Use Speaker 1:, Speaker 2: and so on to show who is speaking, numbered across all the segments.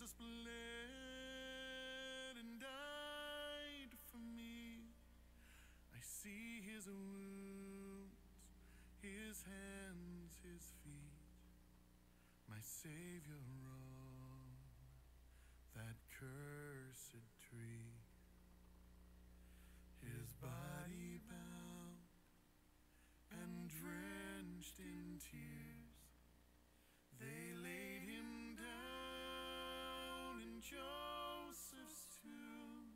Speaker 1: Jesus bled and died for me. I see his wounds, his hands, his feet. My Savior on that cursed tree. Joseph's tomb,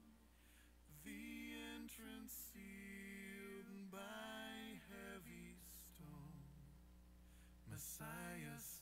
Speaker 1: the entrance sealed by heavy stone, Messiah.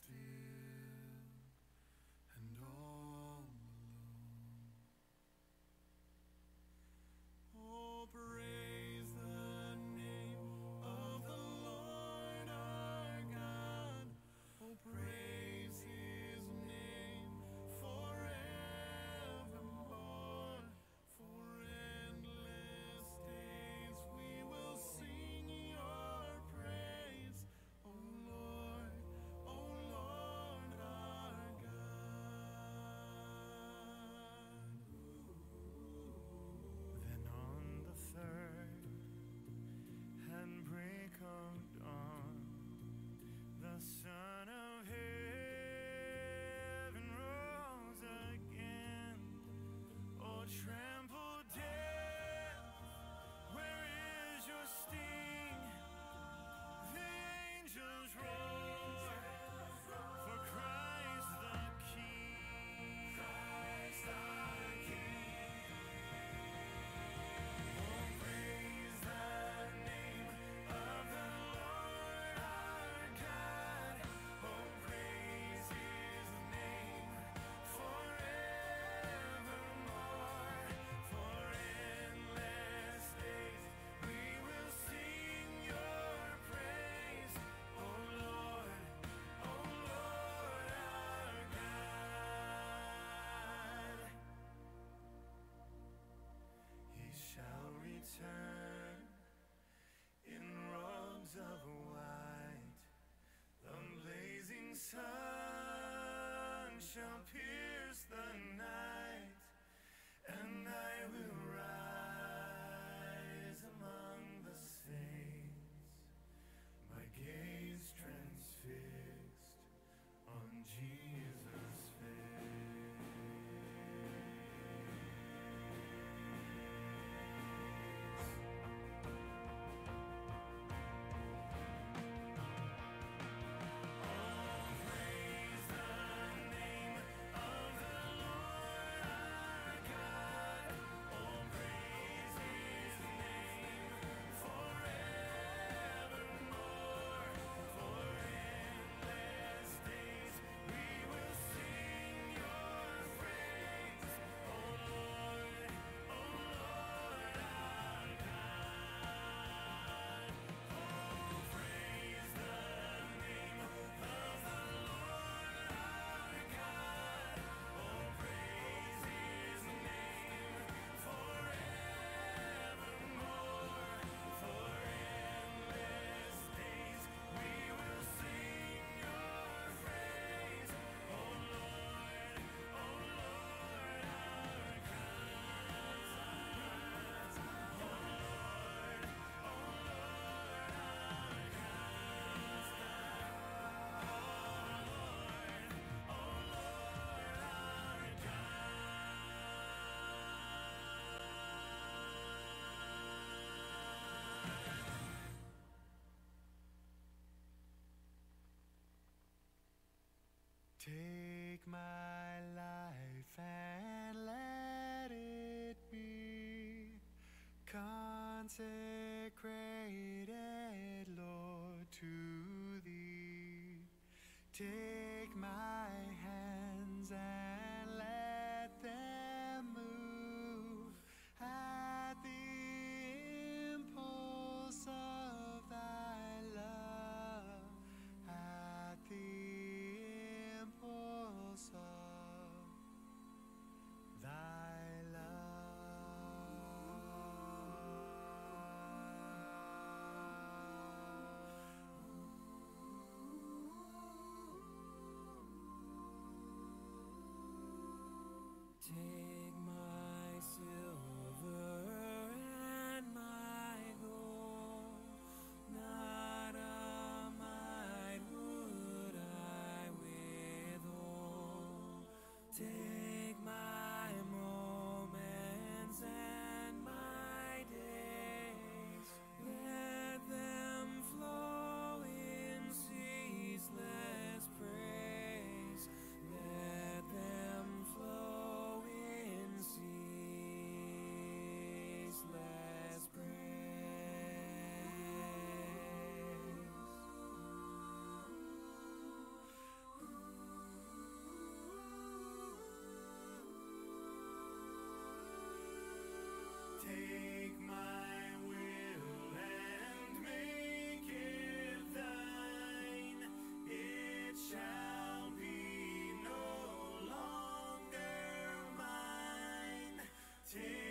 Speaker 2: shall pierce the
Speaker 3: consecrated, Lord, to thee. Take my
Speaker 1: till Jesus.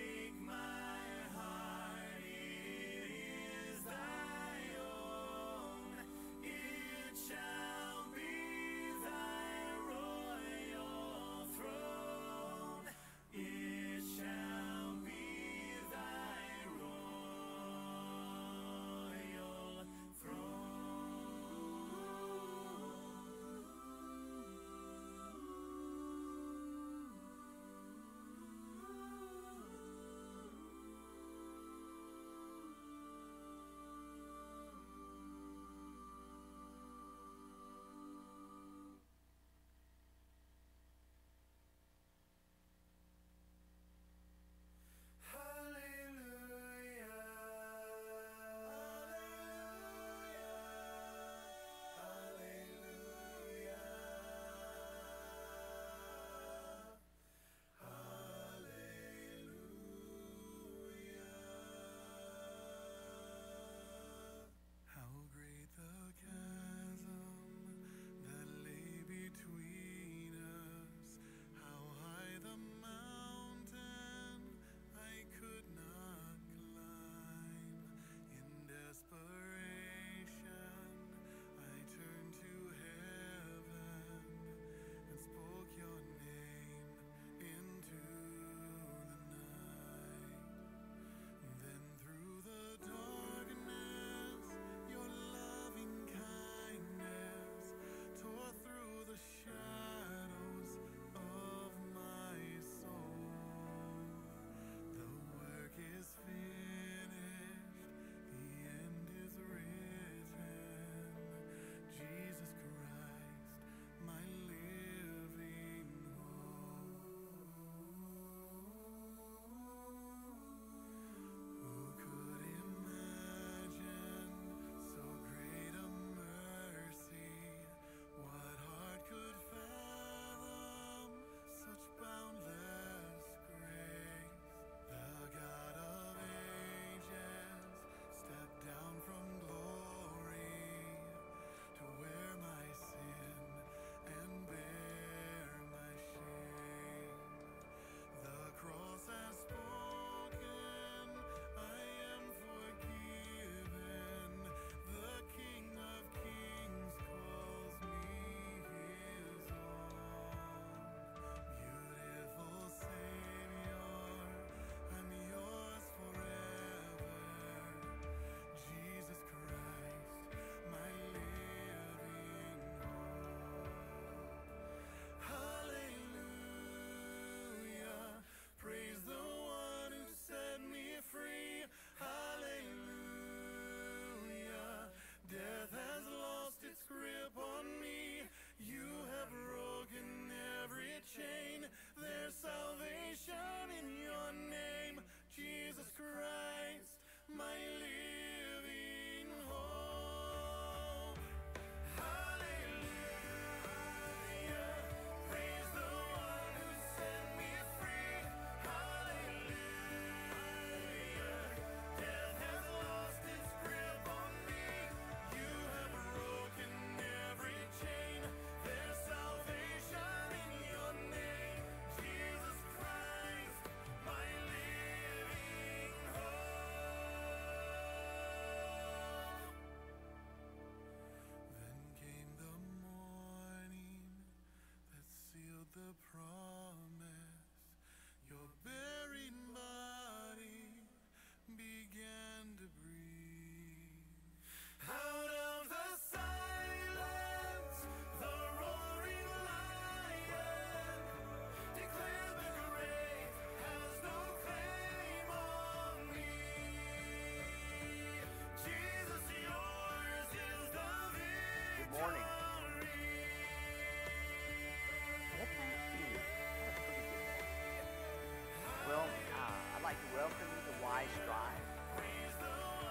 Speaker 4: Welcome to Wise Drive. I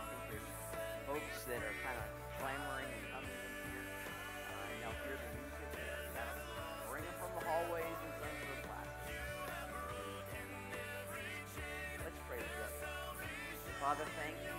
Speaker 4: think there's folks that are kind of clamoring and coming in here. Uh, and they'll hear the music. That'll bring them from the hallways and to the classes. Let's pray together. Father, thank you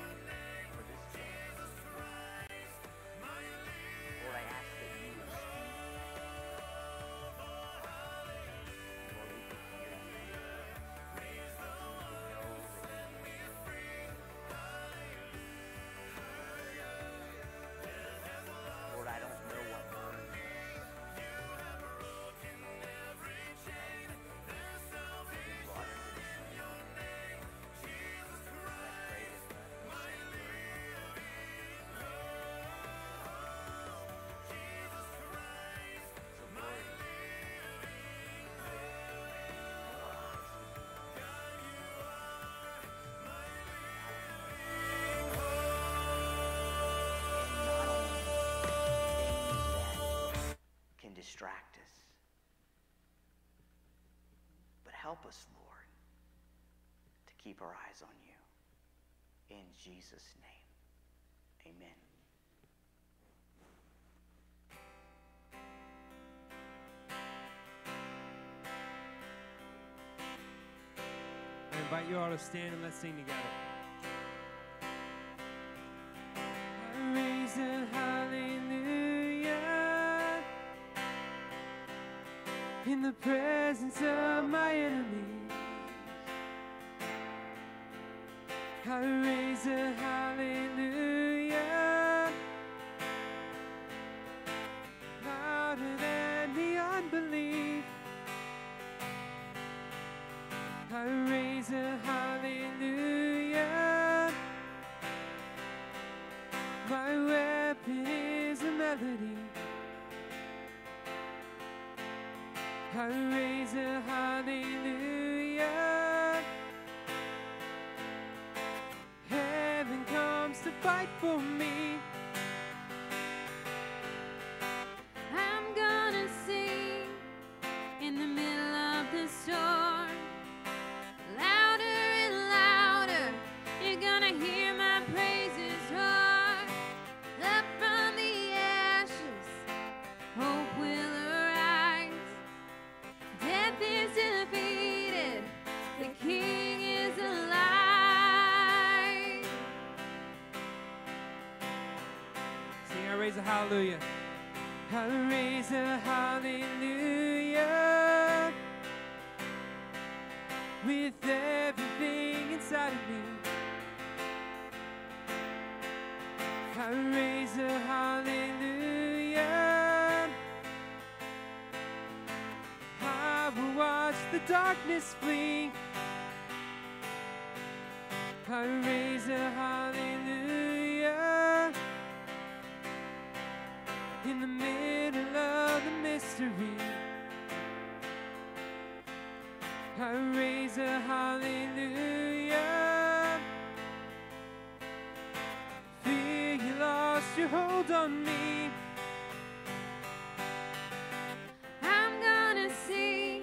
Speaker 4: help us, Lord, to keep our eyes on you. In Jesus' name, amen.
Speaker 5: I invite you all to stand and let's sing together. In the presence of my enemies. I raise a hallelujah louder than the unbelief. I raise a hallelujah. I raise a hallelujah. Heaven comes to fight for me. A hallelujah. I raise a hallelujah with everything inside of me. I raise a hallelujah. I will watch the darkness flee. I raise a hallelujah in the middle of the mystery. I raise a hallelujah. Fear you lost your hold on me.
Speaker 6: I'm gonna sing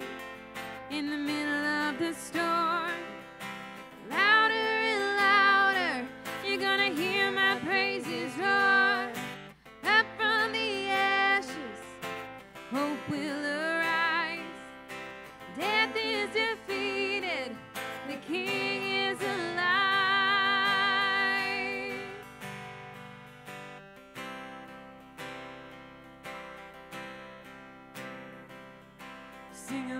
Speaker 6: in the middle of the storm.
Speaker 5: Sing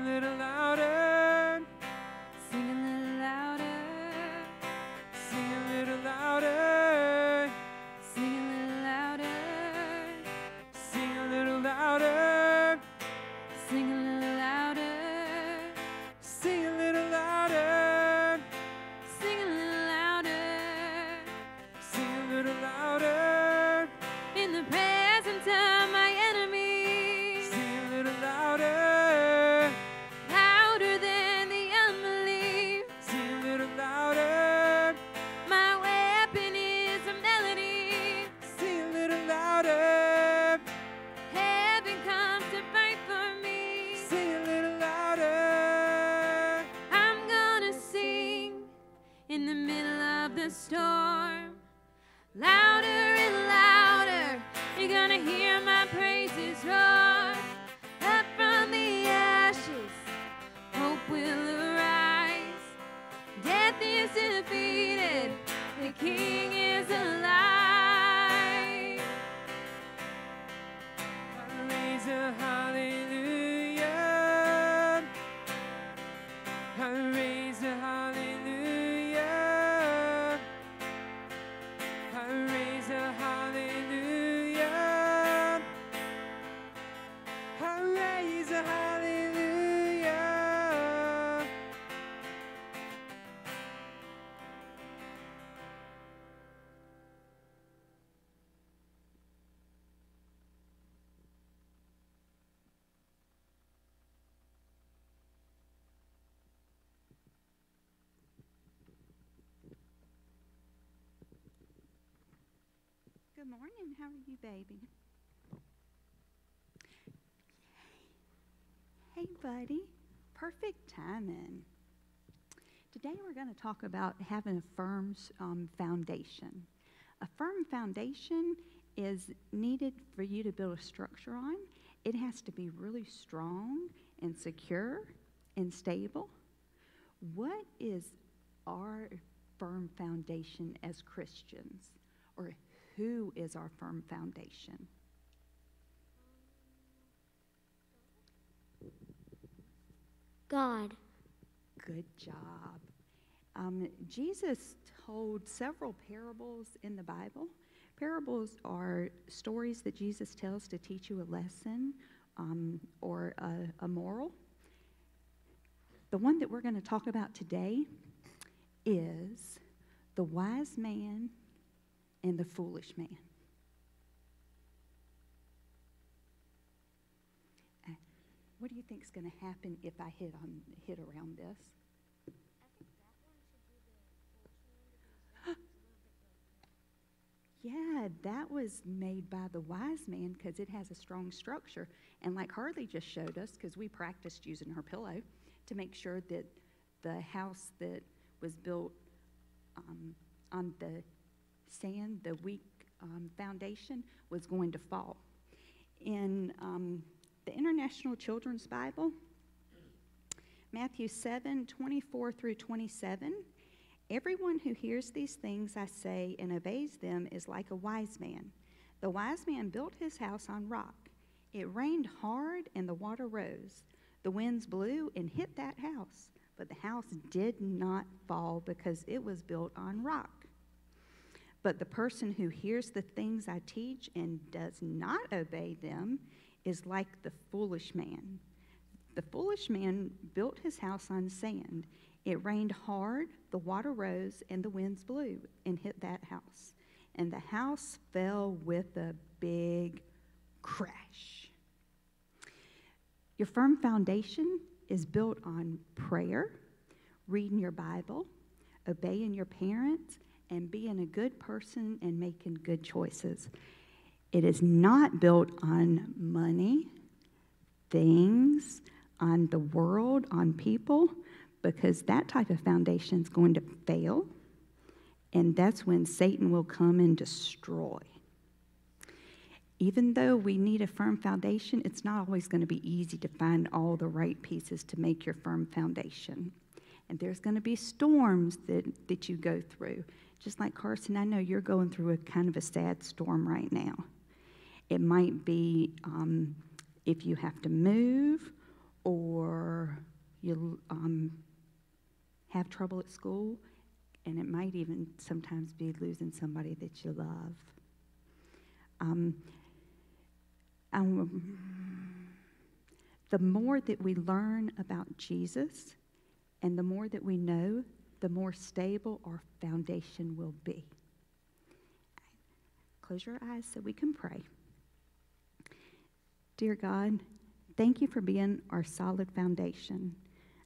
Speaker 7: Good morning. How are you, baby? Hey, buddy. Perfect timing. Today we're going to talk about having a firm um, foundation. A firm foundation is needed for you to build a structure on. It has to be really strong and secure and stable. What is our firm foundation as Christians? Or who is our firm foundation?
Speaker 8: God.
Speaker 7: Good job. Um, Jesus told several parables in the Bible. Parables are stories that Jesus tells to teach you a lesson um, or a, a moral. The one that we're going to talk about today is the wise man and the foolish man. Uh, What do you think is going to happen if I hit on hit around this? Yeah, that was made by the wise man because it has a strong structure. And like Harley just showed us, because we practiced using her pillow to make sure that the house that was built um, on the sand, the weak um, foundation, was going to fall. In um, the International Children's Bible, Matthew 7 24 through 27. Everyone who hears these things I say and obeys them is like a wise man. The wise man built his house on rock. It rained hard and the water rose. The winds blew and hit that house, but the house did not fall because it was built on rock. But the person who hears the things I teach and does not obey them is like the foolish man. The foolish man built his house on sand. It rained hard, the water rose, and the winds blew and hit that house. And the house fell with a big crash. Your firm foundation is built on prayer, reading your Bible, obeying your parents, and being a good person and making good choices. It is not built on money, things, on the world, on people, because that type of foundation is going to fail. And that's when Satan will come and destroy. Even though we need a firm foundation, it's not always going to be easy to find all the right pieces to make your firm foundation. And there's going to be storms that, that you go through. Just like Carson, I know you're going through a kind of a sad storm right now. It might be um, if you have to move or you um, have trouble at school, and it might even sometimes be losing somebody that you love. Um, um, the more that we learn about Jesus and the more that we know, the more stable our foundation will be. Close your eyes so we can pray. Dear God, thank you for being our solid foundation.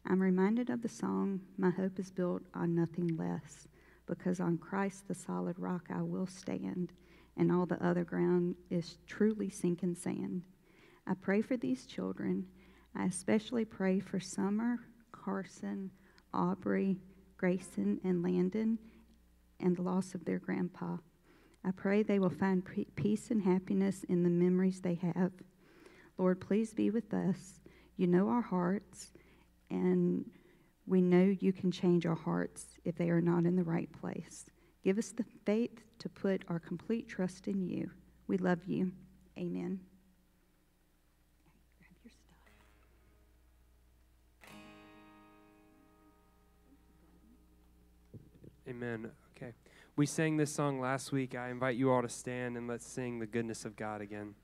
Speaker 7: I'm reminded of the song, My Hope is Built on Nothing Less, because on Christ, the solid rock, I will stand, and all the other ground is truly sinking sand. I pray for these children. I especially pray for Summer, Carson, Aubrey, Grayson, and Landon, and the loss of their grandpa. I pray they will find peace and happiness in the memories they have. Lord, please be with us. You know our hearts, and we know you can change our hearts if they are not in the right place. Give us the faith to put our complete trust in you. We love you. Amen.
Speaker 5: Amen. Okay. We sang this song last week. I invite you all to stand and let's sing the goodness of God again.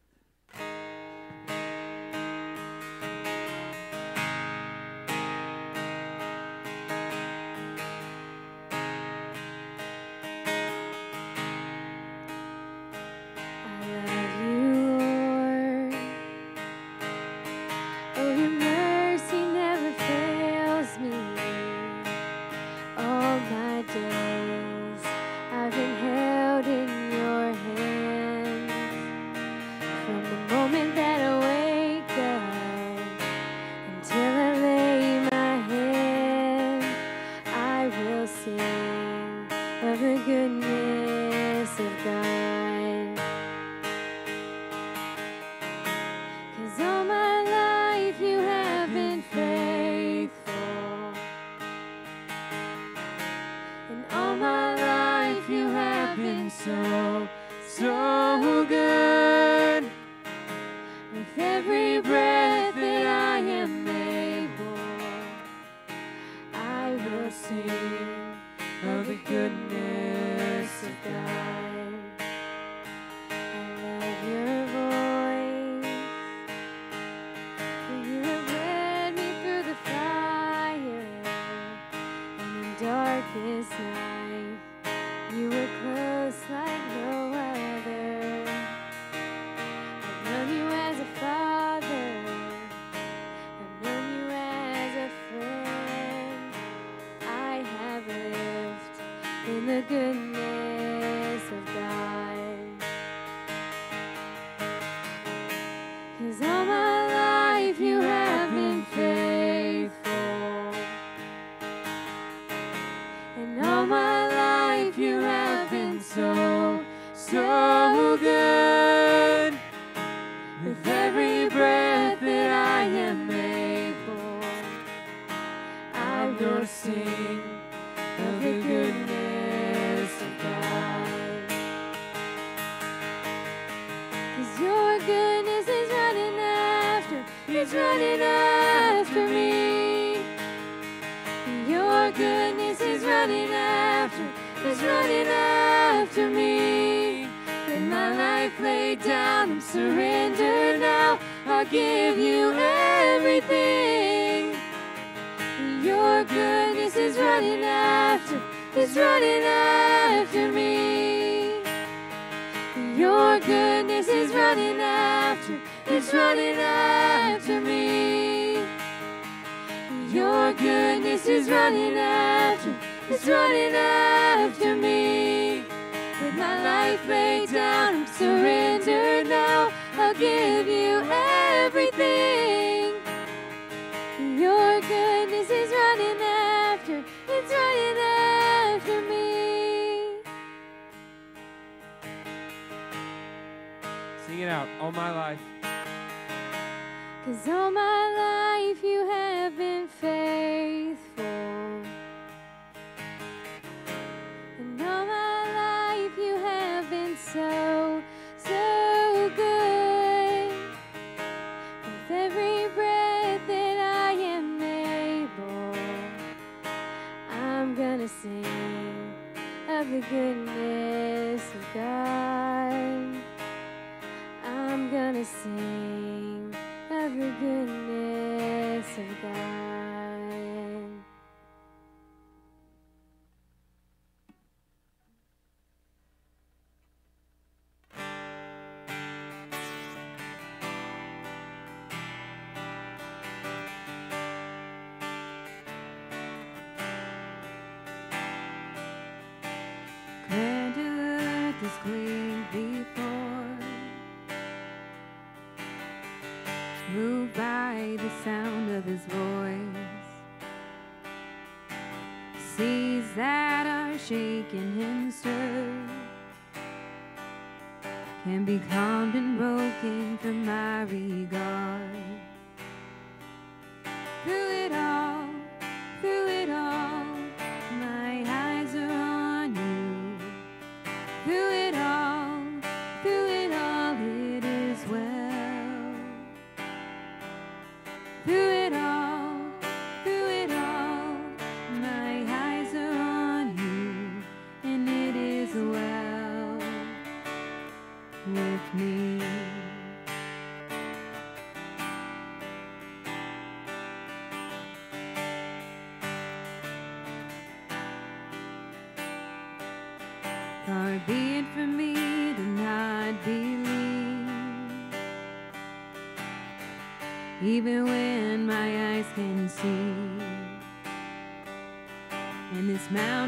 Speaker 6: can be calmed and broken for my regard.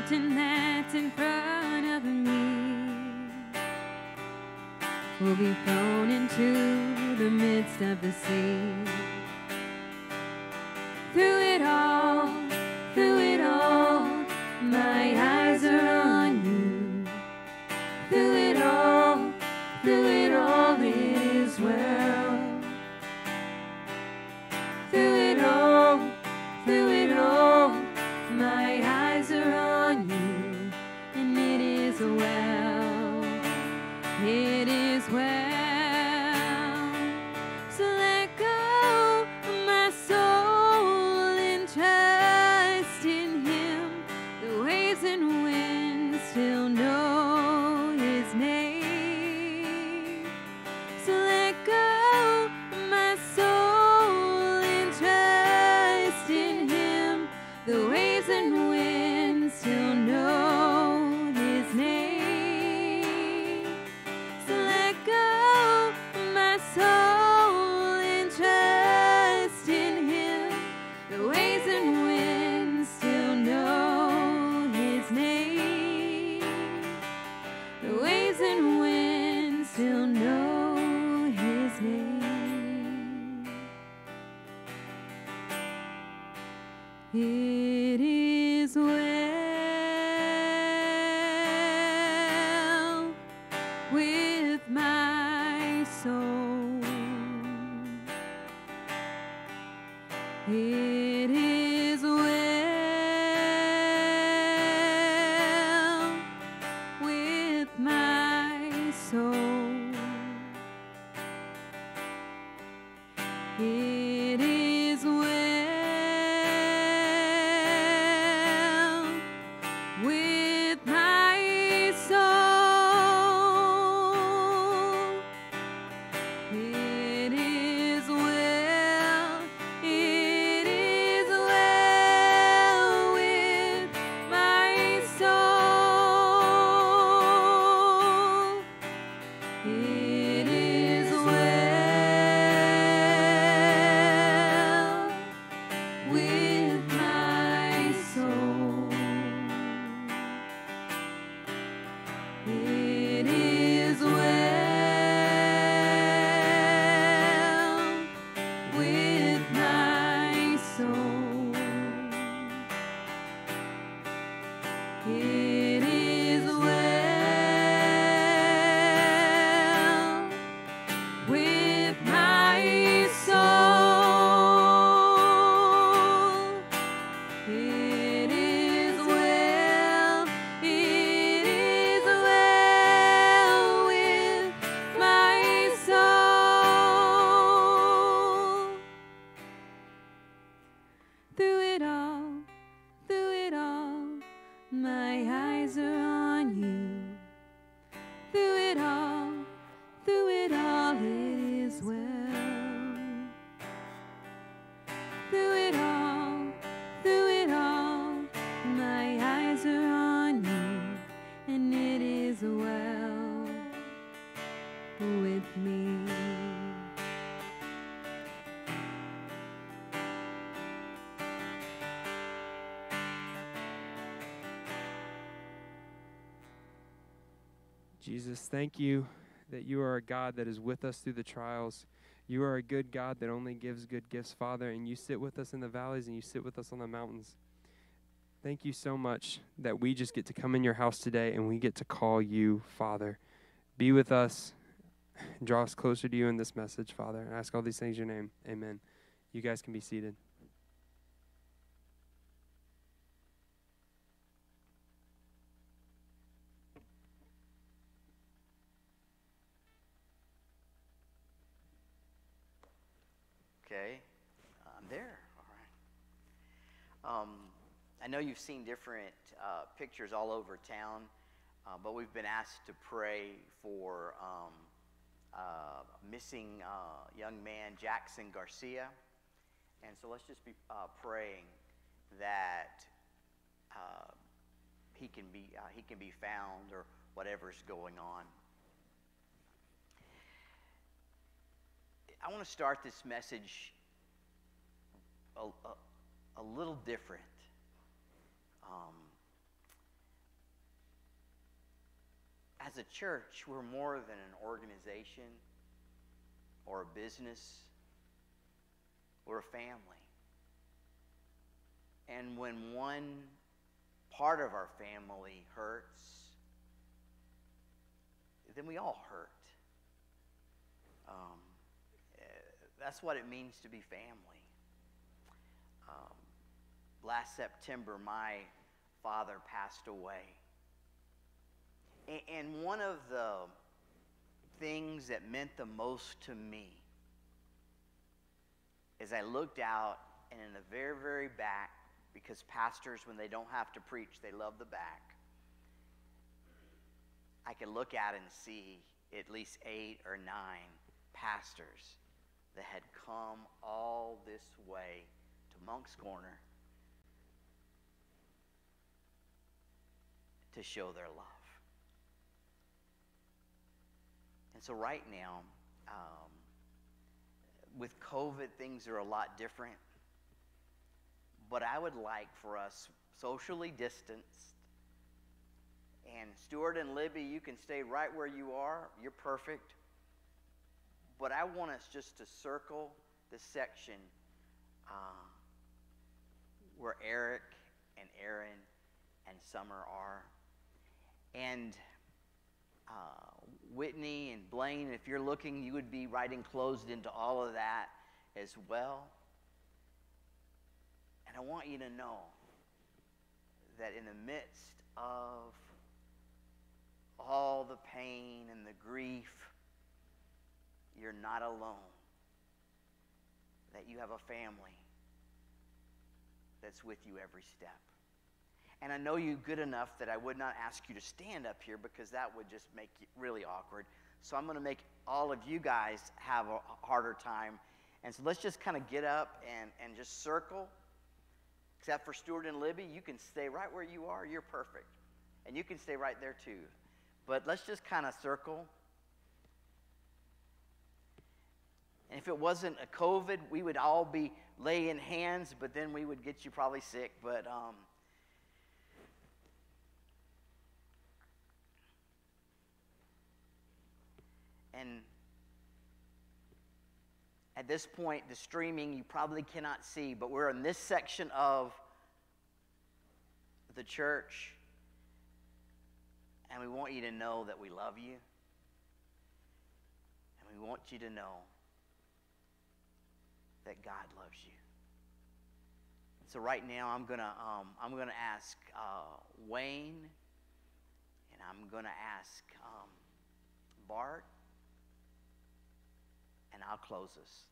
Speaker 6: mountain that's in front of me will be thrown into the midst of the sea.
Speaker 9: Jesus, thank you that you are a God that is with us through the trials. You are a good God that only gives good gifts, Father, and you sit with us in the valleys and you sit with us on the mountains. Thank you so much that we just get to come in your house today and we get to call you Father. Be with us, draw us closer to you in this message, Father. I ask all these things in your name. Amen. You guys can be seated.
Speaker 4: Okay, I'm there. All right. Um, I know you've seen different uh, pictures all over town, uh, but we've been asked to pray for um, uh, missing uh, young man Jackson Garcia, and so let's just be uh, praying that uh, he can be he can be found or whatever's going on. I want to start this message a, a, a little different. Um, as a church, we're more than an organization or a business. We're a family. And when one part of our family hurts, then we all hurt. Um, eh, that's what it means to be family. Last September, my father passed away. And one of the things that meant the most to me is I looked out, and in the very, very back, because pastors, when they don't have to preach, they love the back. I could look out and see at least eight or nine pastors that had come all this way to Moncks Corner to show their love. And so, right now, um, with COVID, things are a lot different. But I would like for us, socially distanced, and Stuart and Libby, you can stay right where you are. You're perfect. But I want us just to circle the section uh, where Eric and Aaron and Summer are. And uh, Whitney and Blaine, if you're looking, you would be right enclosed into all of that as well. And I want you to know that in the midst of all the pain and the grief, you're not alone. That you have a family that's with you every step. And I know you good enough that I would not ask you to stand up here because that would just make it really awkward. So I'm going to make all of you guys have a harder time. And so let's just kind of get up and, and just circle. Except for Stuart and Libby, you can stay right where you are. You're perfect. And you can stay right there too. But let's just kind of circle. And if it wasn't a COVID, we would all be laying hands, but then we would get you probably sick. But um, and at this point, the streaming you probably cannot see, but we're in this section of the church, and we want you to know that we love you, and we want you to know that God loves you. So right now, I'm gonna um, I'm gonna ask uh, Wayne, and I'm gonna ask um, Bart, and I'll close us.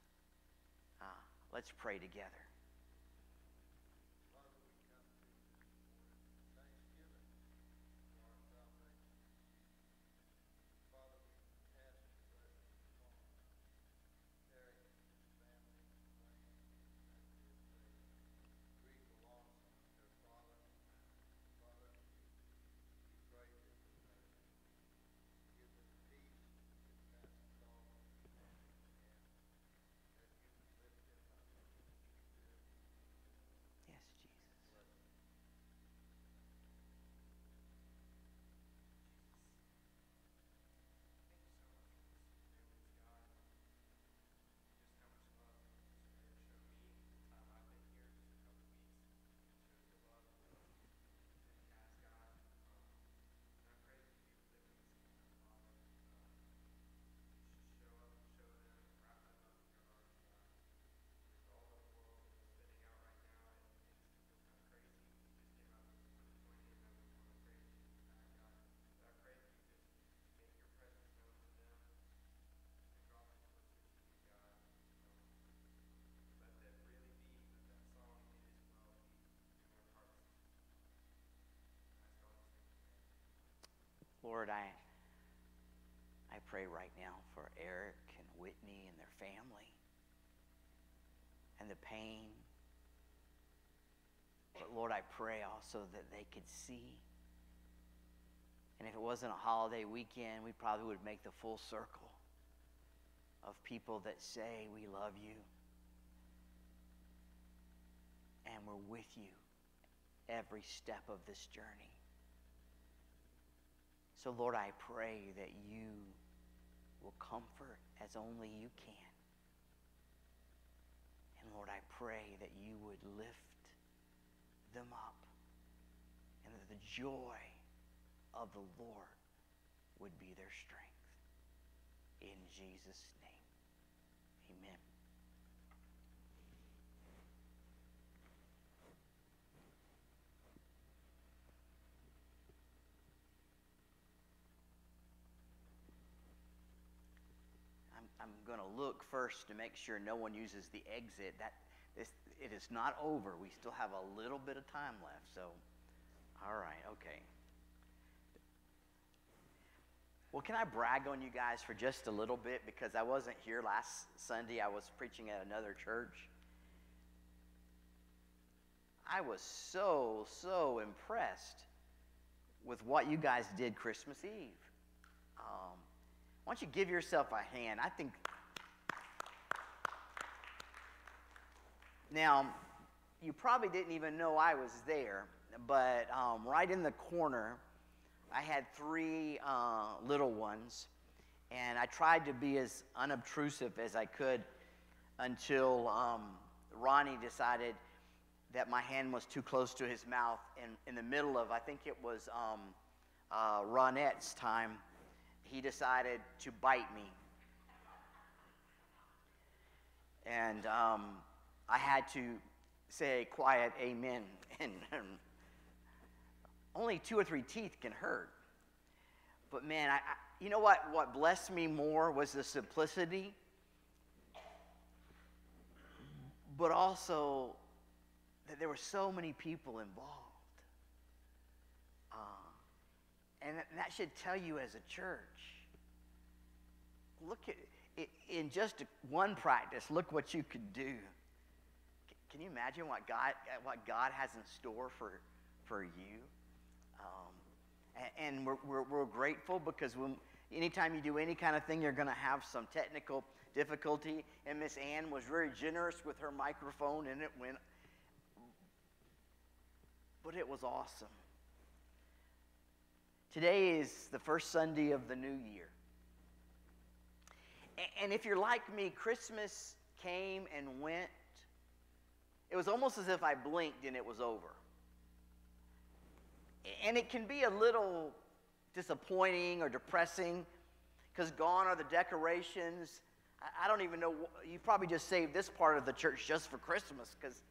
Speaker 4: Uh, let's pray together. Yes, Jesus. Lord, I, I pray right now for Eric and Whitney and their family and the pain. But Lord, I pray also that they could see. And if it wasn't a holiday weekend, we probably would make the full circle of people that say, We love you. And we're with you every step of this journey. So, Lord, I pray that you will comfort as only you can. And, Lord, I pray that you would lift them up and that the joy of the Lord would be their strength. In Jesus' name, amen. I'm, going to look first to make sure no one uses the exit. That this, it is not over. We still have a little bit of time left. So, all right, okay. Well, can I brag on you guys for just a little bit because I wasn't here last Sunday. I was preaching at another church. I was so so impressed with what you guys did Christmas Eve. Why don't you give yourself a hand? I think. Now, you probably didn't even know I was there, but um, right in the corner, I had three uh, little ones, and I tried to be as unobtrusive as I could until um, Ronnie decided that my hand was too close to his mouth. And in the middle of, I think it was um, uh, Ronette's time, he decided to bite me. And um, I had to say quiet amen. And, and only two or three teeth can hurt. But man, I, I, you know what? What blessed me more was the simplicity, but also that there were so many people involved. Uh, and that, should tell you as a church. Look at in just one practice. Look what you could do. Can you imagine what God what God has in store for for you? Um, and, and we're, we're, we're grateful because when anytime you do any kind of thing, you're going to have some technical difficulty. And Miss Ann was very generous with her microphone, and it went. But it was awesome. Today is the first Sunday of the new year. And if you're like me, Christmas came and went it was almost as if I blinked and it was over. And it can be a little disappointing or depressing because gone are the decorations. I don't even know. You probably just saved this part of the church just for Christmas because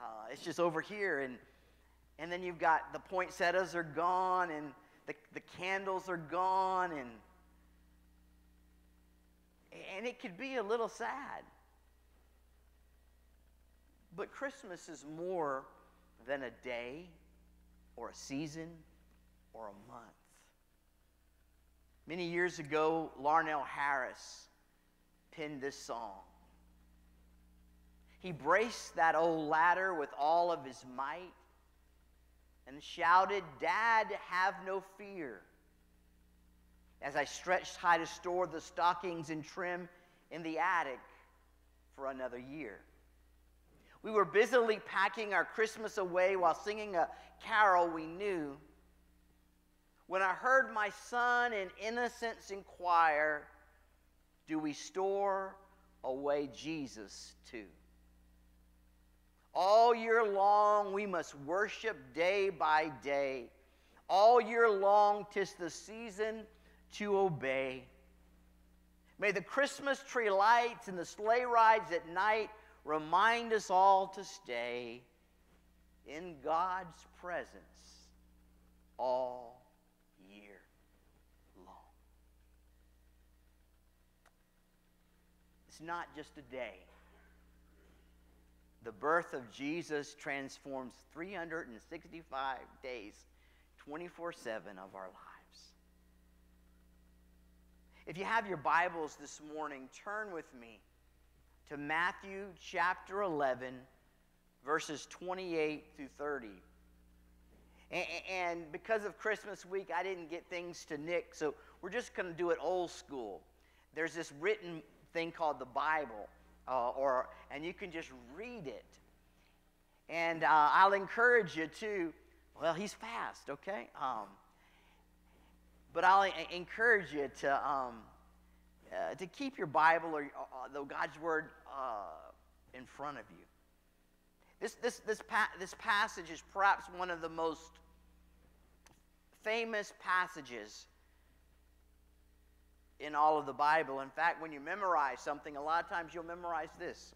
Speaker 4: uh, it's just over here. And, and then you've got the poinsettias are gone and the, the candles are gone. And, and it could be a little sad. But Christmas is more than a day or a season or a month. Many years ago, Larnelle Harris penned this song. He braced that old ladder with all of his might and shouted, Dad, have no fear. As I stretched high to store the stockings and trim in the attic for another year. We were busily packing our Christmas away while singing a carol we knew. When I heard my son in innocence inquire, Do we store away Jesus too? All year long we must worship day by day. All year long tis the season to obey. May the Christmas tree lights and the sleigh rides at night remind us all to stay in God's presence all year long. It's not just a day. The birth of Jesus transforms 365 days, 24 7 of our lives. If you have your Bibles this morning, turn with me to Matthew chapter 11, verses 28 through 30. And because of Christmas week, I didn't get things to Nick, so we're just going to do it old school. There's this written thing called the Bible, uh, or and you can just read it. And uh, I'll encourage you to. Well, he's fast, okay. Um, but I'll encourage you to um, uh, to keep your Bible or uh, God's Word uh, in front of you. This, this, this, pa- this passage is perhaps one of the most famous passages in all of the Bible. In fact, when you memorize something, a lot of times you'll memorize this.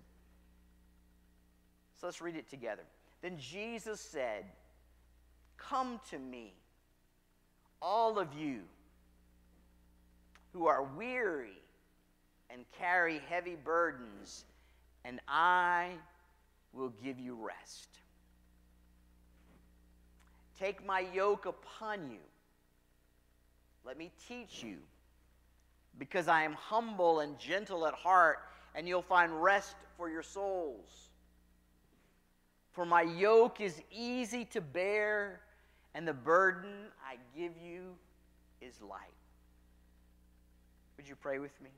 Speaker 4: So let's read it together. Then Jesus said, Come to me, all of you who are weary and carry heavy burdens, and I will give you rest. Take my yoke upon you. Let me teach you, because I am humble and gentle at heart, and you'll find rest for your souls. For my yoke is easy to bear, and the burden I give you is light. Would you pray with me?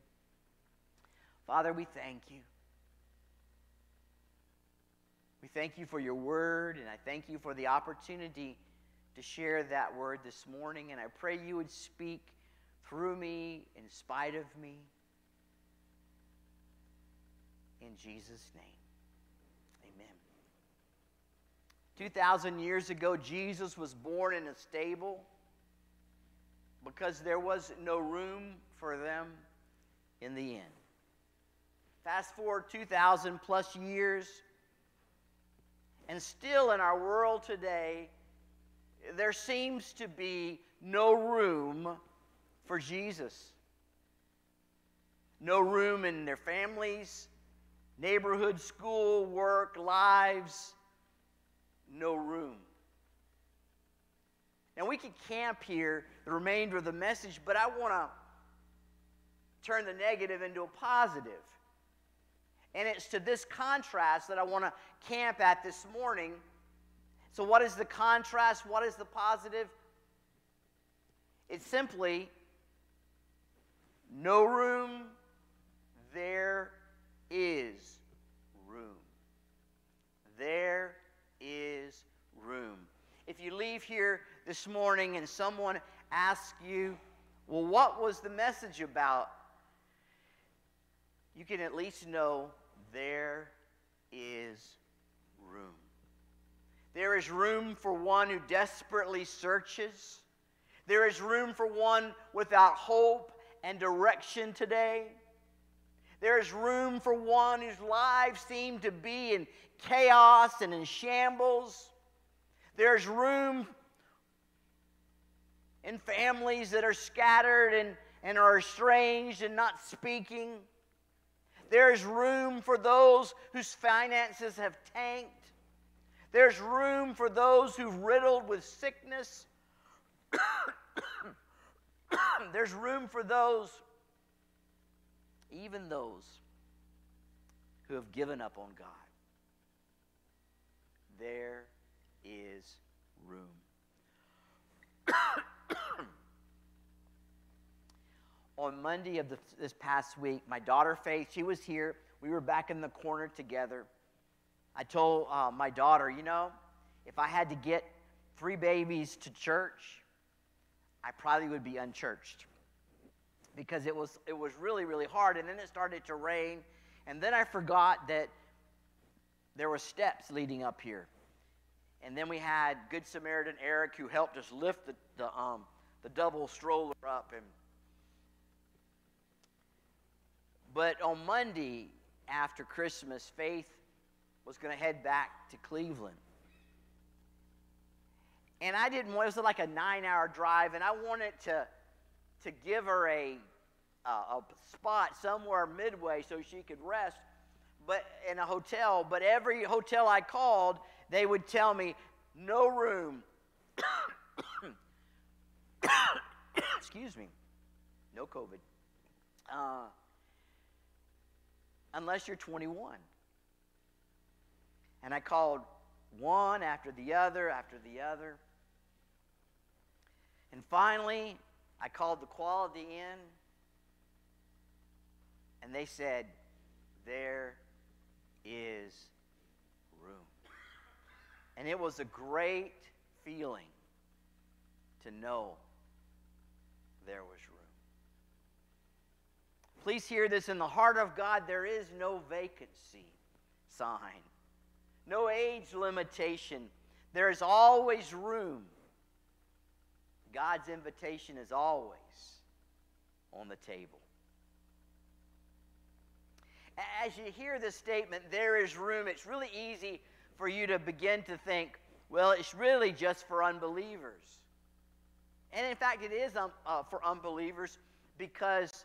Speaker 4: Father, we thank you. We thank you for your word, and I thank you for the opportunity to share that word this morning. And I pray you would speak through me, in spite of me. In Jesus' name, amen. 2,000 years ago, Jesus was born in a stable because there was no room for them in the inn. Fast forward 2,000 plus years, and still in our world today, there seems to be no room for Jesus. No room in their families, neighborhood, school, work, lives. No room. Now, we could camp here the remainder of the message, but I want to turn the negative into a positive. And it's to this contrast that I want to camp at this morning. So, what is the contrast? What is the positive? It's simply no room, there is room. There is room. If you leave here this morning and someone asks you, well, what was the message about? You can at least know there is room. There is room for one who desperately searches. There is room for one without hope and direction today. There is room for one whose lives seem to be in chaos and in shambles. There's room in families that are scattered and, and are estranged and not speaking. There's room for those whose finances have tanked. There's room for those who've riddled with sickness. There's room for those, even those who have given up on God. There is room. on Monday of the, this past week, my daughter Faith, she was here. We were back in the corner together. I told uh, my daughter, you know, if I had to get three babies to church, I probably would be unchurched because it was it was really really hard. And then it started to rain, and then I forgot that there were steps leading up here. And then we had Good Samaritan Eric who helped us lift the, the, um, the double stroller up. And but on Monday after Christmas, Faith was going to head back to Cleveland. And I didn't want, it was like a nine hour drive, and I wanted to, to give her a, a spot somewhere midway so she could rest but in a hotel. But every hotel I called, they would tell me, no room. Excuse me. No COVID. Uh, unless you're 21. And I called one after the other after the other. And finally, I called the Quality Inn, and they said, There is room. And it was a great feeling to know there was room. Please hear this in the heart of God, there is no vacancy sign, no age limitation. There is always room. God's invitation is always on the table. As you hear this statement, there is room, it's really easy for you to begin to think, well, it's really just for unbelievers. And in fact, it is um, uh, for unbelievers because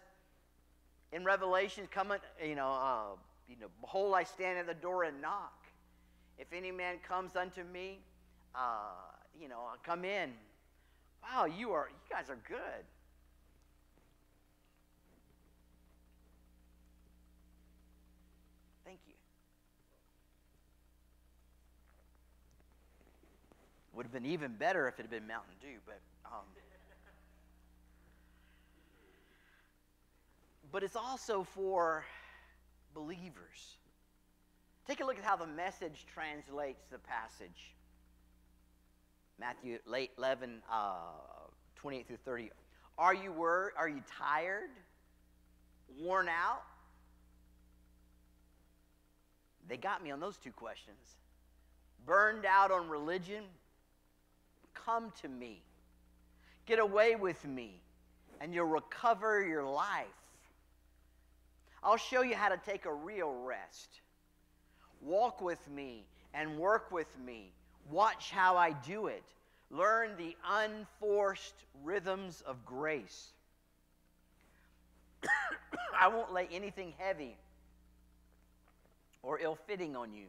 Speaker 4: in Revelation, coming, you know, uh, you know, behold, I stand at the door and knock. If any man comes unto me, uh, you know, I'll come in. Wow, you are, you guys are good. Thank you. Would have been even better if it had been Mountain Dew, but um, but it's also for believers. Take a look at how the message translates the passage. Matthew 11, uh, 28 through 30. Are you wor- Are you tired? Worn out? They got me on those two questions. burned out on religion, come to me. Get away with me, and you'll recover your life. I'll show you how to take a real rest. Walk with me and work with me. Watch how I do it. Learn the unforced rhythms of grace. I won't lay anything heavy or ill fitting on you.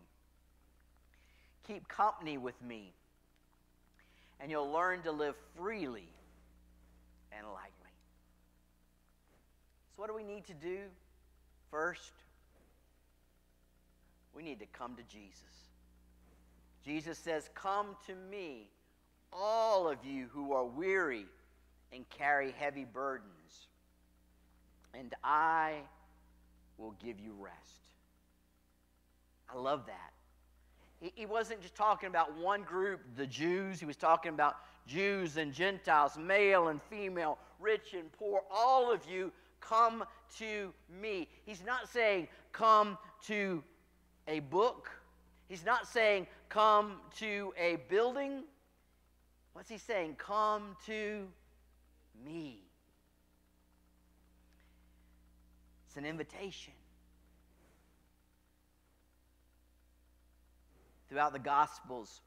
Speaker 4: Keep company with me, and you'll learn to live freely and lightly. So, what do we need to do? First, we need to come to Jesus. Jesus says, Come to me, all of you who are weary and carry heavy burdens, and I will give you rest. I love that. He, wasn't just talking about one group, the Jews. He was talking about Jews and Gentiles, male and female, rich and poor. All of you come to me. He's not saying come to a book. He's not saying come to a building. What's he saying? Come to me. It's an invitation. Throughout the Gospels,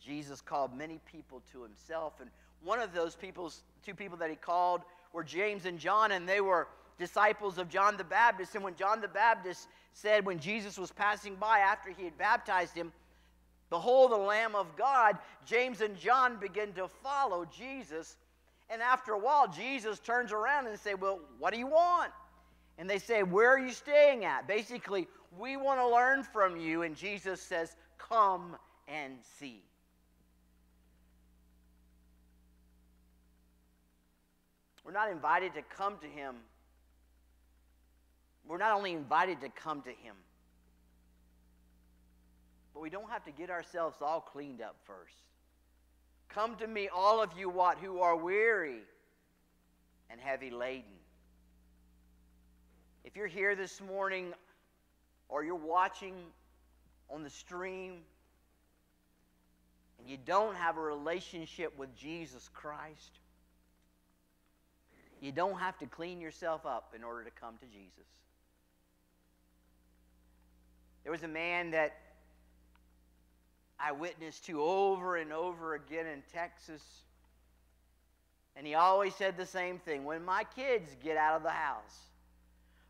Speaker 4: Jesus called many people to himself. And one of those people, two people that he called, were James and John, and they were disciples of John the Baptist. And when John the Baptist said, when Jesus was passing by after he had baptized him, Behold the Lamb of God, James and John begin to follow Jesus. And after a while, Jesus turns around and say, Well, what do you want? And they say, Where are you staying at? Basically, we want to learn from you. And Jesus says, Come and see. We're not invited to come to him. We're not only invited to come to him, but we don't have to get ourselves all cleaned up first. Come to me, all of you what who are weary and heavy laden. If you're here this morning or you're watching on the stream and you don't have a relationship with Jesus Christ, you don't have to clean yourself up in order to come to Jesus. There was a man that I witnessed to over and over again in Texas. And he always said the same thing when my kids get out of the house,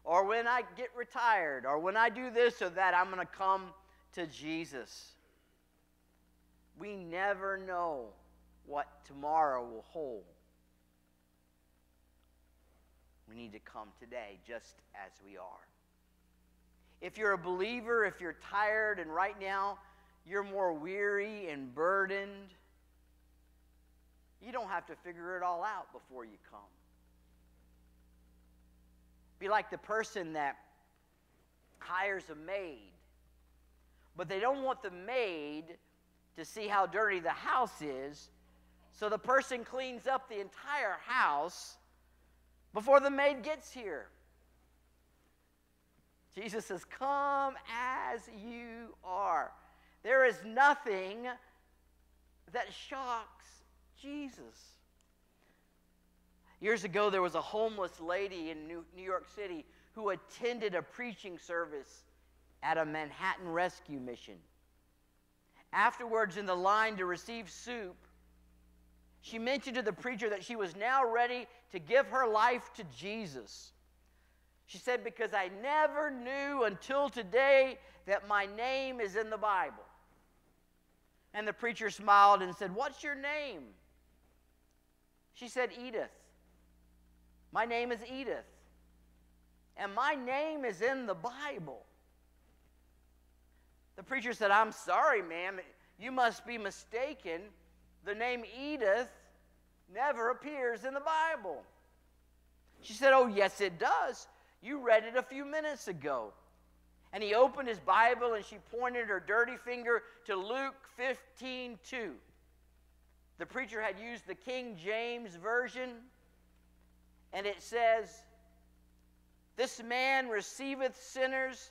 Speaker 4: or when I get retired, or when I do this or that, I'm going to come to Jesus. We never know what tomorrow will hold. We need to come today just as we are. If you're a believer, if you're tired and right now you're more weary and burdened, you don't have to figure it all out before you come. Be like the person that hires a maid, but they don't want the maid to see how dirty the house is, so the person cleans up the entire house before the maid gets here. Jesus says, Come as you are. There is nothing that shocks Jesus. Years ago, there was a homeless lady in New York City who attended a preaching service at a Manhattan rescue mission. Afterwards, in the line to receive soup, she mentioned to the preacher that she was now ready to give her life to Jesus. She said, Because I never knew until today that my name is in the Bible. And the preacher smiled and said, What's your name? She said, Edith. My name is Edith. And my name is in the Bible. The preacher said, I'm sorry, ma'am. You must be mistaken. The name Edith never appears in the Bible. She said, Oh, yes, it does. You read it a few minutes ago. And he opened his Bible and she pointed her dirty finger to Luke 15 2. The preacher had used the King James Version, and it says, This man receiveth sinners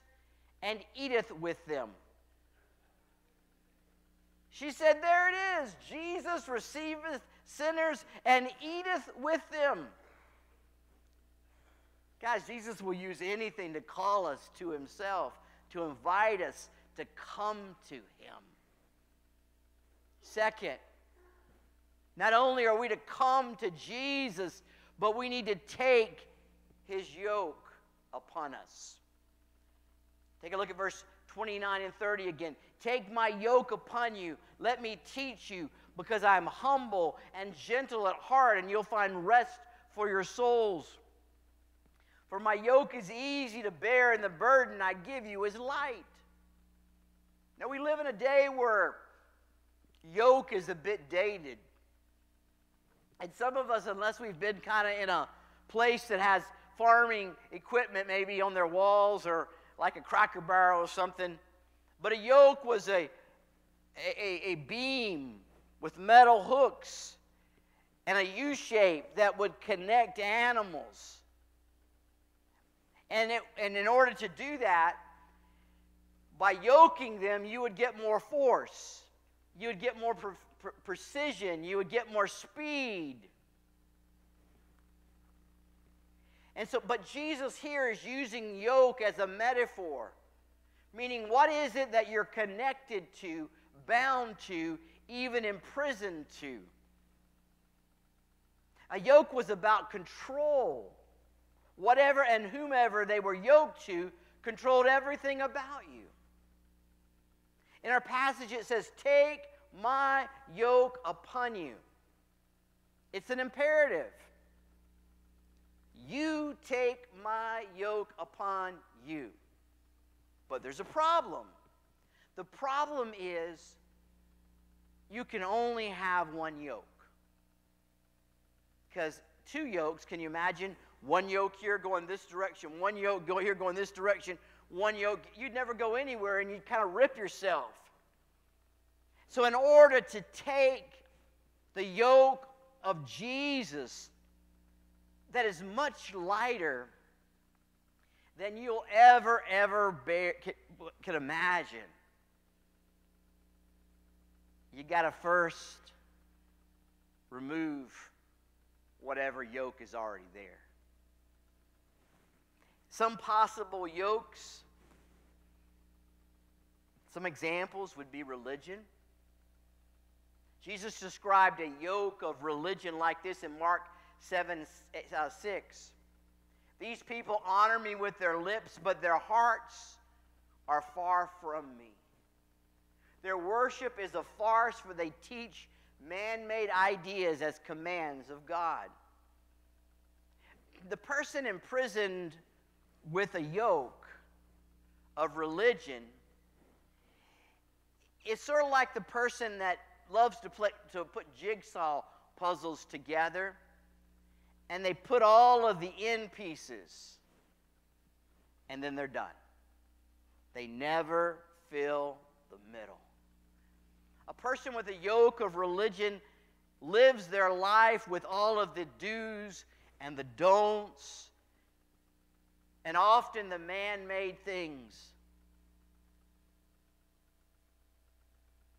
Speaker 4: and eateth with them. She said, There it is. Jesus receiveth sinners and eateth with them. Guys, Jesus will use anything to call us to himself, to invite us to come to him. Second, not only are we to come to Jesus, but we need to take his yoke upon us. Take a look at verse 29 and 30 again. Take my yoke upon you. Let me teach you, because I am humble and gentle at heart, and you'll find rest for your souls. For my yoke is easy to bear, and the burden I give you is light. Now, we live in a day where yoke is a bit dated. And some of us, unless we've been kind of in a place that has farming equipment maybe on their walls or like a cracker barrel or something, but a yoke was a, a, a beam with metal hooks and a U shape that would connect animals. And, it, and in order to do that, by yoking them, you would get more force, you would get more pre- pre- precision, you would get more speed. And so, but Jesus here is using yoke as a metaphor, meaning what is it that you're connected to, bound to, even imprisoned to? A yoke was about control. Whatever and whomever they were yoked to controlled everything about you. In our passage, it says, Take my yoke upon you. It's an imperative. You take my yoke upon you. But there's a problem. The problem is you can only have one yoke. Because two yokes, can you imagine? One yoke here going this direction, one yoke go here going this direction, one yoke, you'd never go anywhere and you'd kind of rip yourself. So, in order to take the yoke of Jesus that is much lighter than you'll ever, ever bear, could imagine, you got to first remove whatever yoke is already there. Some possible yokes, some examples would be religion. Jesus described a yoke of religion like this in Mark 7 uh, 6. These people honor me with their lips, but their hearts are far from me. Their worship is a farce, for they teach man made ideas as commands of God. The person imprisoned with a yoke of religion is sort of like the person that loves to, play, to put jigsaw puzzles together and they put all of the end pieces and then they're done. They never fill the middle. A person with a yoke of religion lives their life with all of the do's and the don'ts and often the man made things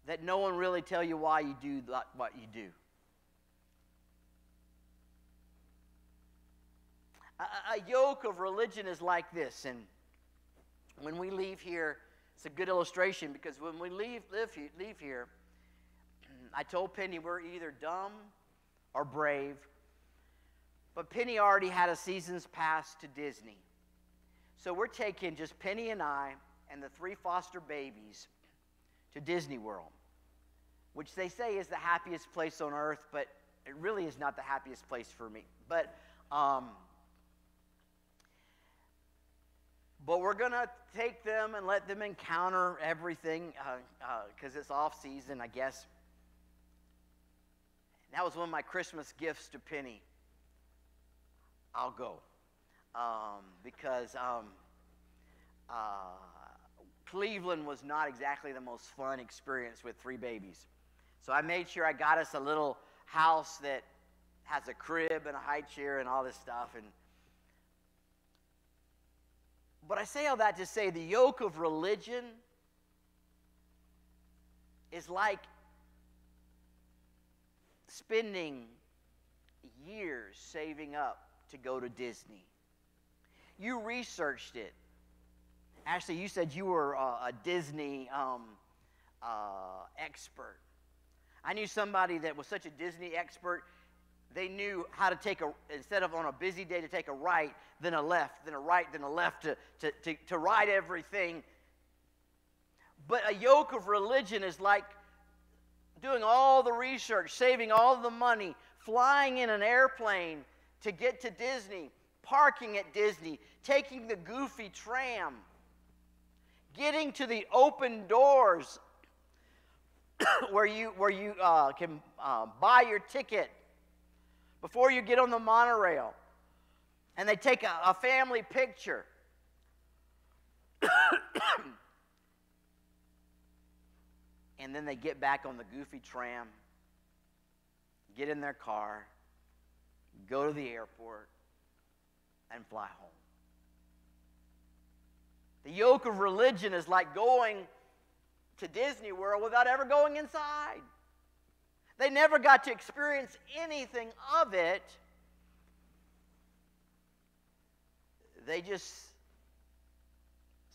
Speaker 4: that no one really tell you why you do what you do. A, a yoke of religion is like this, and when we leave here, it's a good illustration because when we leave, live, leave here, I told Penny we're either dumb or brave, but Penny already had a season's pass to Disney. So we're taking just Penny and I and the three foster babies to Disney World, which they say is the happiest place on earth, but it really is not the happiest place for me. But um, but we're gonna take them and let them encounter everything because uh, uh, it's off season, I guess. that was one of my Christmas gifts to Penny. I'll go um, because um, uh, Cleveland was not exactly the most fun experience with three babies. So I made sure I got us a little house that has a crib and a high chair and all this stuff. And but I say all that to say the yoke of religion is like spending years saving up to go to Disney. You researched it. Actually, you said you were uh, a Disney um, uh, expert. I knew somebody that was such a Disney expert, they knew how to take a, instead of on a busy day to take a right, then a left, then a right, then a left, to, to, to, to ride everything. But a yoke of religion is like doing all the research, saving all the money, flying in an airplane to get to Disney, parking at Disney, taking the goofy tram, getting to the open doors where you, where you uh, can uh, buy your ticket before you get on the monorail. And they take a, a family picture. and then they get back on the goofy tram, get in their car, go to the airport, and fly home. The yoke of religion is like going to Disney World without ever going inside. They never got to experience anything of it. They just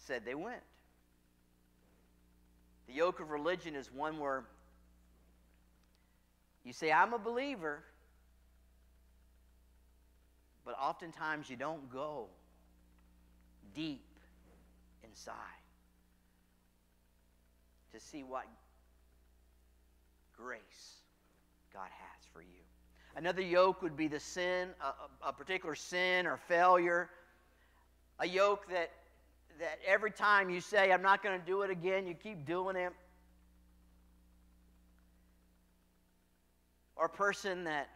Speaker 4: said they went. The yoke of religion is one where you say, I'm a believer, but oftentimes you don't go deep inside to see what grace God has for you. Another yoke would be the sin, a, a particular sin or failure. A yoke that, that every time you say, I'm not going to do it again, you keep doing it. Or a person that,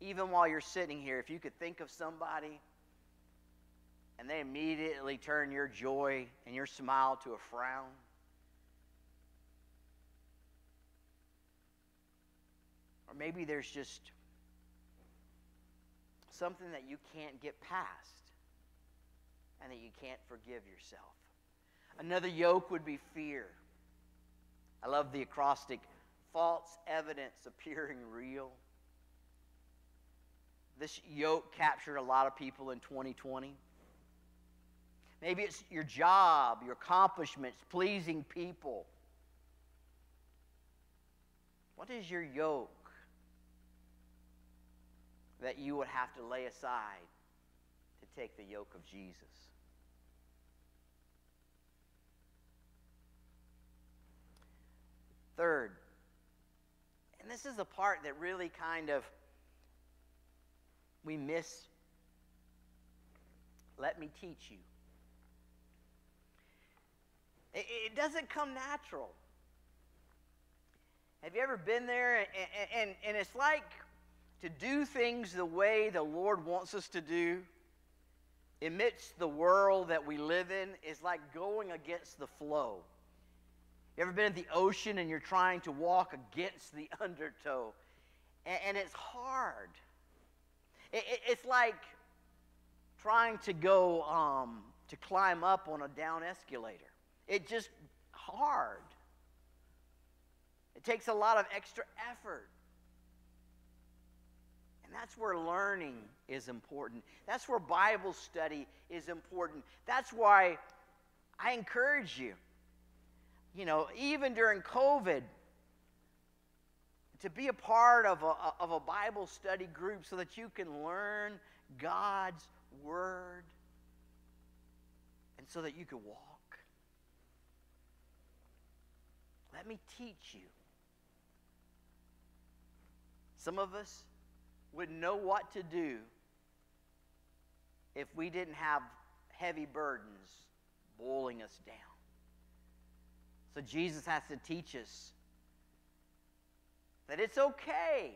Speaker 4: even while you're sitting here, if you could think of somebody and they immediately turn your joy and your smile to a frown. Or maybe there's just something that you can't get past and that you can't forgive yourself. Another yoke would be fear. I love the acrostic false evidence appearing real. This yoke captured a lot of people in 2020. Maybe it's your job, your accomplishments, pleasing people. What is your yoke that you would have to lay aside to take the yoke of Jesus? Third, and this is the part that really kind of we miss. Let me teach you. It, it doesn't come natural. Have you ever been there? And, and, and it's like to do things the way the Lord wants us to do amidst the world that we live in is like going against the flow. You ever been at the ocean and you're trying to walk against the undertow? And, and it's hard. It, it, it's like trying to go um, to climb up on a down escalator. It's just hard. It takes a lot of extra effort. And that's where learning is important. That's where Bible study is important. That's why I encourage you, you know, even during COVID, to be a part of a, of a Bible study group so that you can learn God's Word and so that you can walk. Let me teach you. Some of us would know what to do if we didn't have heavy burdens boiling us down. So Jesus has to teach us that it's okay.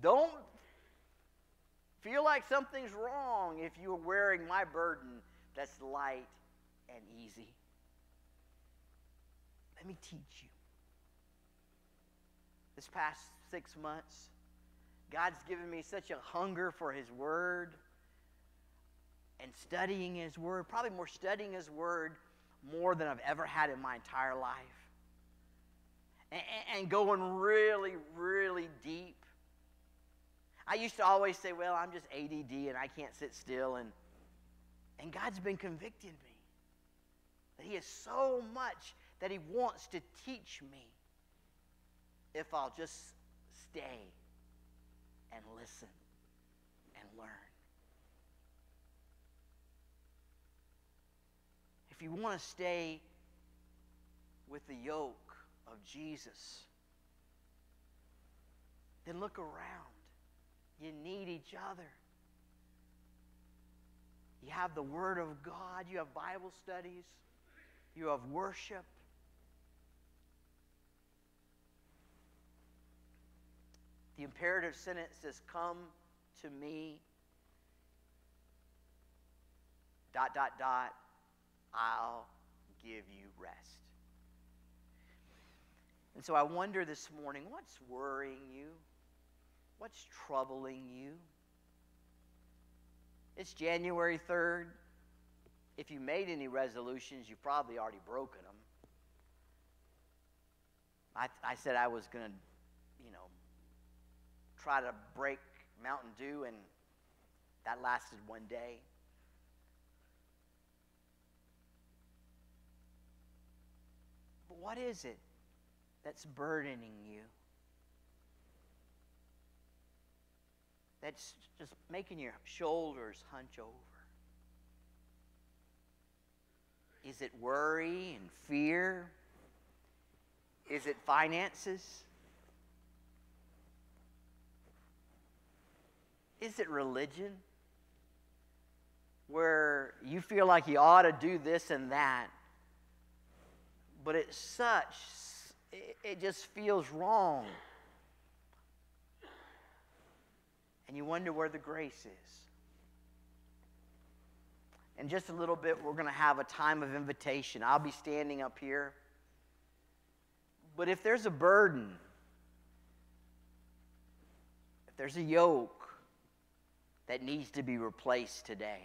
Speaker 4: Don't feel like something's wrong if you're wearing my burden that's light and easy. Let me teach you. This past six months, God's given me such a hunger for His Word and studying His Word, probably more studying His Word more than I've ever had in my entire life. And, going really, really deep. I used to always say, well, I'm just ADD and I can't sit still. And, and God's been convicting me that He has so much that He wants to teach me if I'll just stay and listen and learn. If you want to stay with the yoke of Jesus, then look around. You need each other. You have the Word of God, you have Bible studies, you have worship. The imperative sentence says, Come to me, dot, dot, dot, I'll give you rest. And so I wonder this morning what's worrying you? What's troubling you? It's January 3rd. If you made any resolutions, you've probably already broken them. I, I said I was going to, you know, try to break Mountain Dew, and that lasted one day. But what is it that's burdening you? That's just making your shoulders hunch over? Is it worry and fear? Is it finances? Is it religion? Where you feel like you ought to do this and that, but it's such, it, just feels wrong. And you wonder where the grace is. In just a little bit, we're going to have a time of invitation. I'll be standing up here. But if there's a burden, if there's a yoke that needs to be replaced today,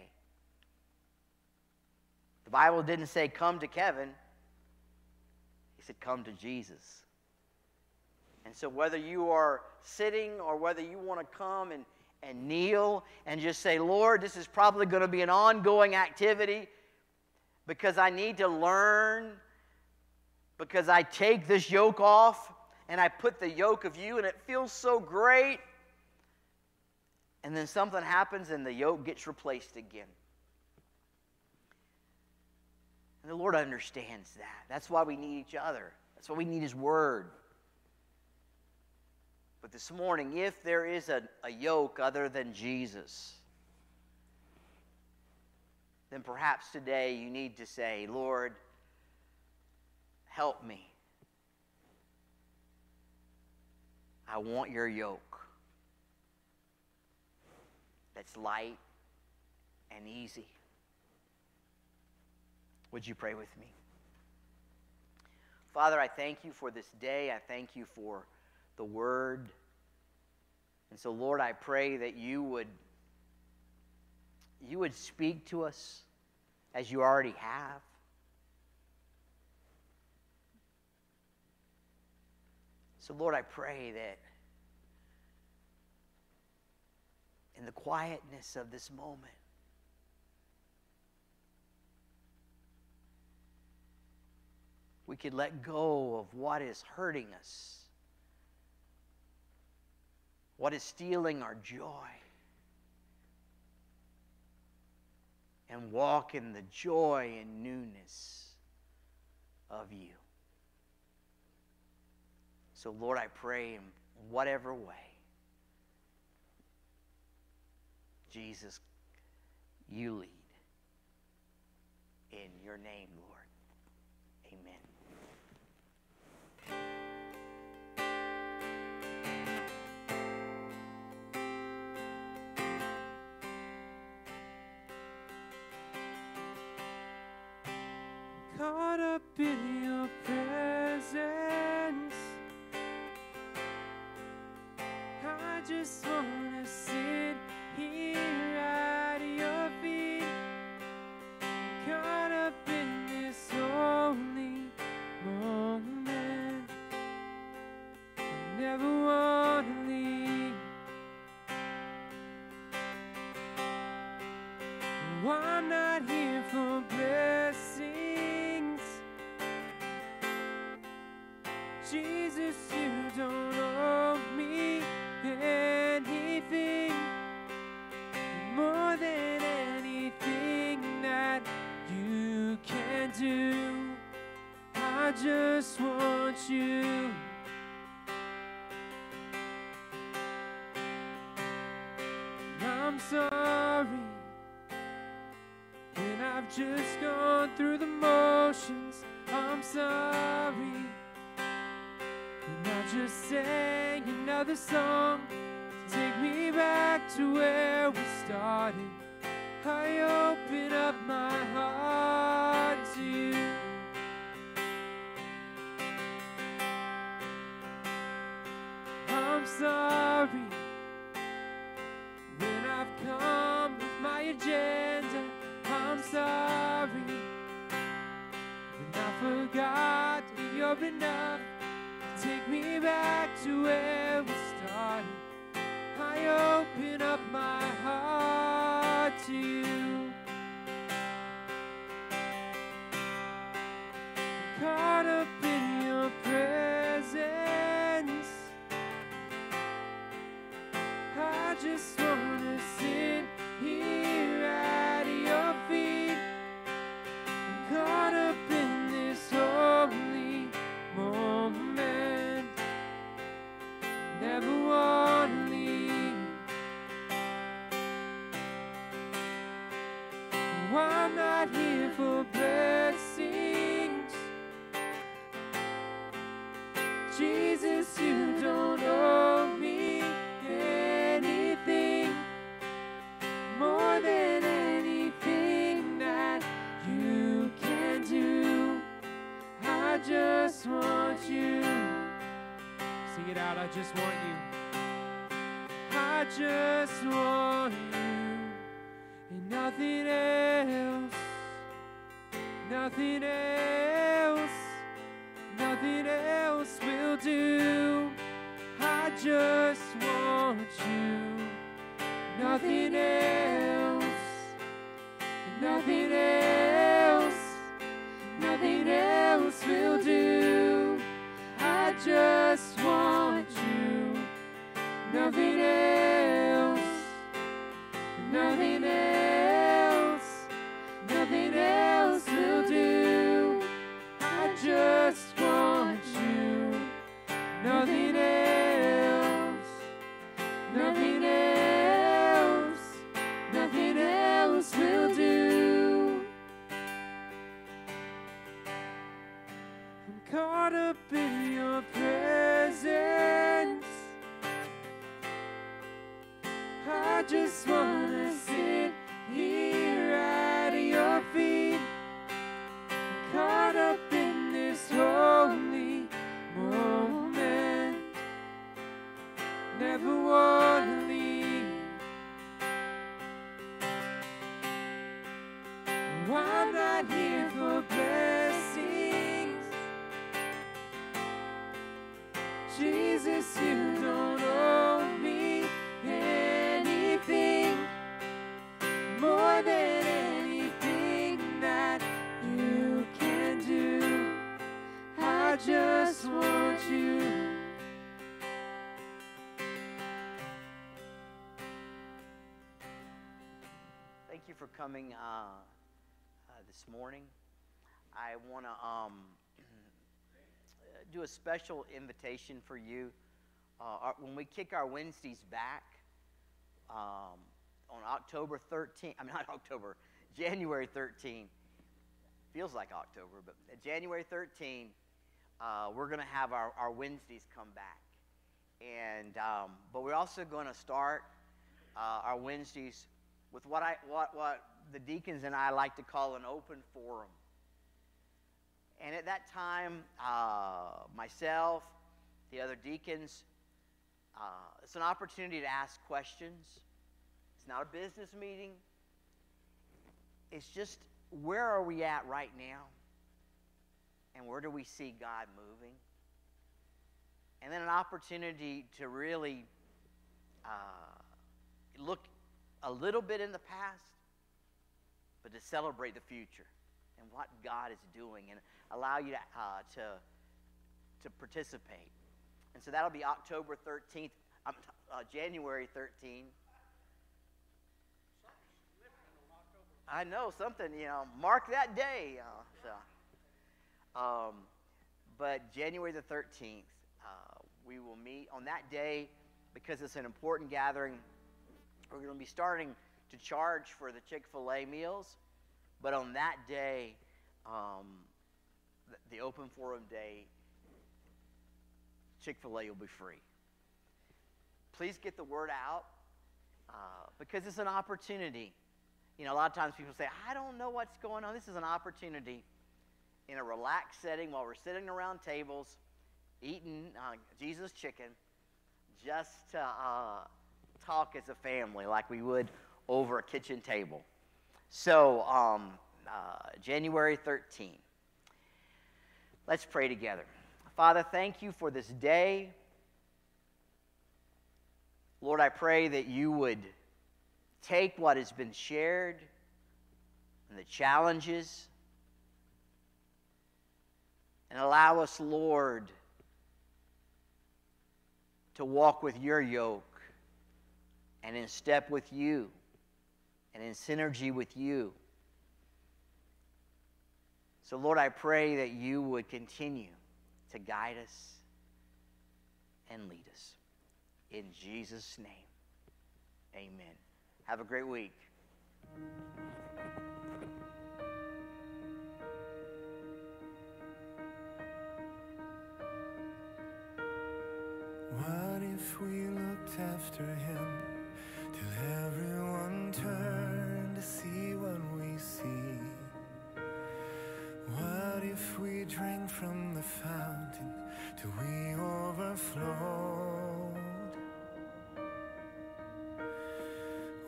Speaker 4: the Bible didn't say, Come to Kevin. Come to Jesus. And so, whether you are sitting or whether you want to come and, and kneel and just say, Lord, this is probably going to be an ongoing activity because I need to learn, because I take this yoke off and I put the yoke of you, and it feels so great. And then something happens and the yoke gets replaced again. The Lord understands that. That's why we need each other. That's why we need His Word. But this morning, if there is a, a yoke other than Jesus, then perhaps today you need to say, Lord, help me. I want your yoke that's light and easy. Would you pray with me? Father, I thank you for this day. I thank you for the word. And so, Lord, I pray that you would you would speak to us as you already have. So, Lord, I pray that in the quietness of this moment, we could let go of what is hurting us, what is stealing our joy, and walk in the joy and newness of you. So, Lord, I pray in whatever way, Jesus, you lead. In your name, Lord.
Speaker 5: Caught just gone through the motions. I'm sorry when I just sang another song to take me back to where we started. I open up my heart to you. I'm sorry That you're enough take me back to where we started. I open up my heart to you. Caught up it out, I just want you. I just want you and nothing else. Nothing else. Nothing else will do. I just want you. Nothing else. Nothing else. Nothing else will do. Just want you. Nothing else. Nothing else. Nothing else will do. I just want you. Nothing else. Caught up in your presence.
Speaker 4: Coming uh, uh, this morning. I want to um, do a special invitation for you. Uh, our, when we kick our Wednesdays back um, on October 13th, I'm not October, January 13th, feels like October, but January 13th, uh, we're going to have our, our Wednesdays come back. And, um, but we're also going to start uh, our Wednesdays with what, I, what, what the deacons and I like to call an open forum. And at that time, uh, myself, the other deacons, uh, it's an opportunity to ask questions. It's not a business meeting. It's just where are we at right now? And where do we see God moving? And then an opportunity to really uh, look a little bit in the past, but to celebrate the future and what God is doing and allow you to, uh, to to participate. And so that'll be October 13th, um, uh, January 13th. I know something, you know, mark that day. Uh, so, um, but January the 13th, uh, we will meet on that day because it's an important gathering. We're going to be starting to charge for the Chick fil A meals, but on that day, um, the, open forum day, Chick fil A will be free. Please get the word out uh, because it's an opportunity. You know, a lot of times people say, I don't know what's going on. This is an opportunity in a relaxed setting while we're sitting around tables eating uh, Jesus chicken just to uh, talk as a family like we would over a kitchen table. So, um, uh, January 13. Let's pray together. Father, thank you for this day. Lord, I pray that you would take what has been shared and the challenges and allow us, Lord, to walk with your yoke and in step with you and in synergy with you. So, Lord, I pray that you would continue to guide us and lead us. In Jesus' name, amen. Have a great week.
Speaker 1: What if we looked after him everyone turned to see what we see? What if we drank from the fountain till we overflowed?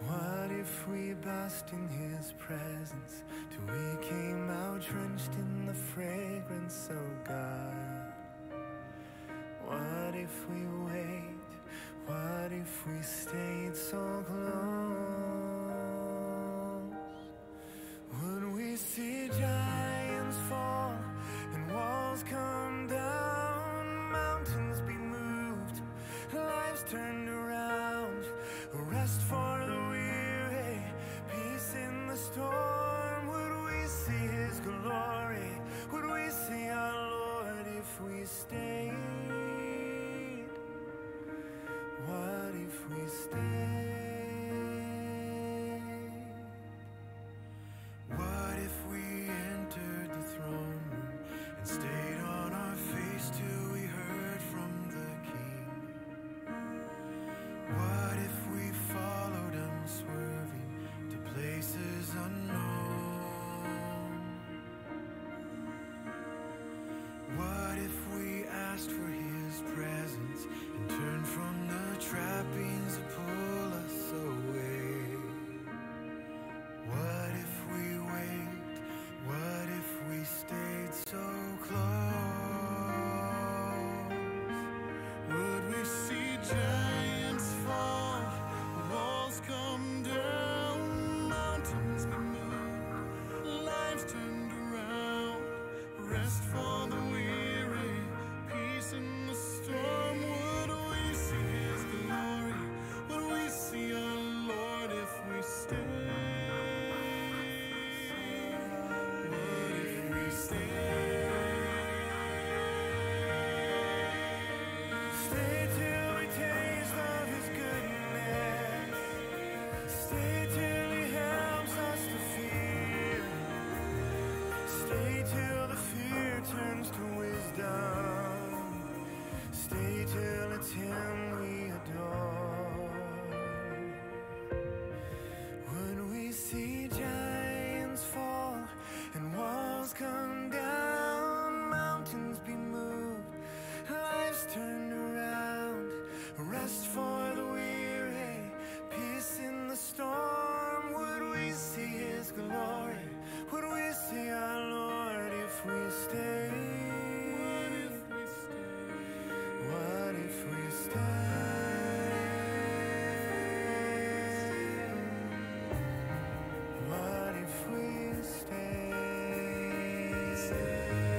Speaker 1: What if we basked in his presence till we came out drenched in the fragrance of God? What if we wait? What if we stayed so close? rest for the weary, peace in the storm. Would we see his glory? Would we see our Lord if we stay? What if we stay? What if we stay? What if we stay?